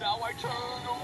Now I turn